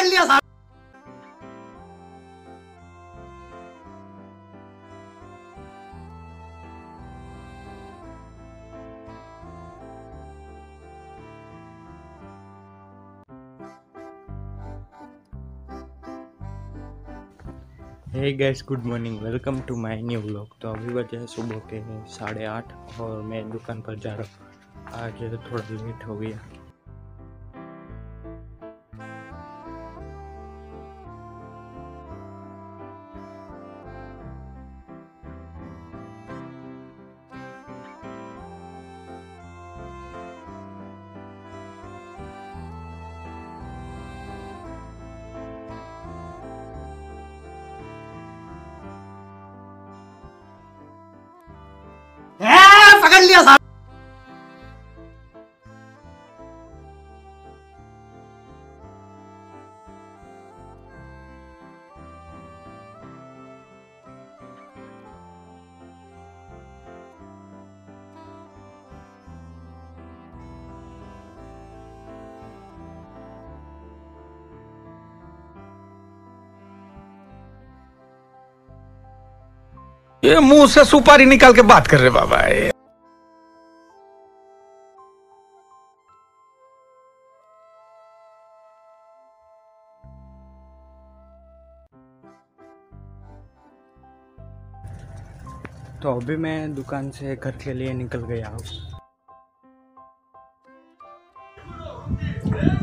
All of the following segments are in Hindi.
पकड़ लिया साहब hey guys good morning welcome to my new vlog तो अभी बजे है सुबह के साढ़े आठ और मैं दुकान पर जा रहा हूँ। आज थोड़ा लेट हो गया। लिया साहब ये मुँह से सुपारी निकाल के बात कर रहे बाबा तो अभी मैं दुकान से घर के लिए निकल गया हूँ।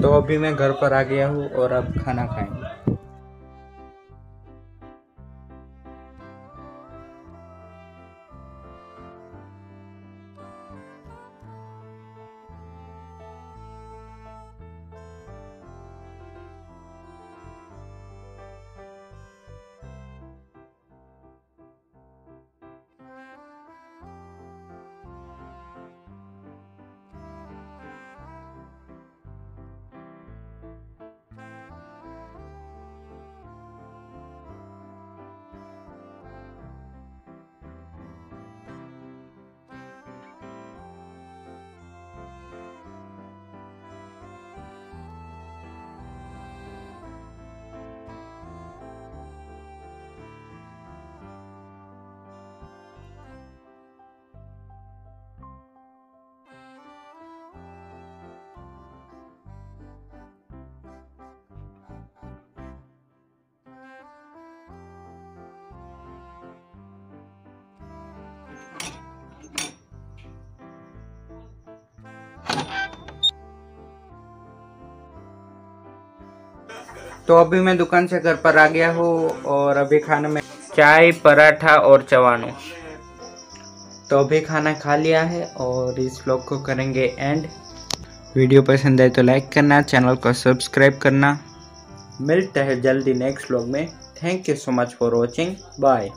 तो अभी मैं घर पर आ गया हूँ और अब खाना खाएँगे। तो अभी मैं दुकान से घर पर आ गया हूँ और अभी खाने में चाय, पराठा और चवानो। तो अभी खाना खा लिया है और इस ब्लॉग को करेंगे एंड वीडियो पसंद आए तो लाइक करना चैनल को सब्सक्राइब करना। मिलते हैं जल्दी नेक्स्ट ब्लॉग में। Thank you so much for watching bye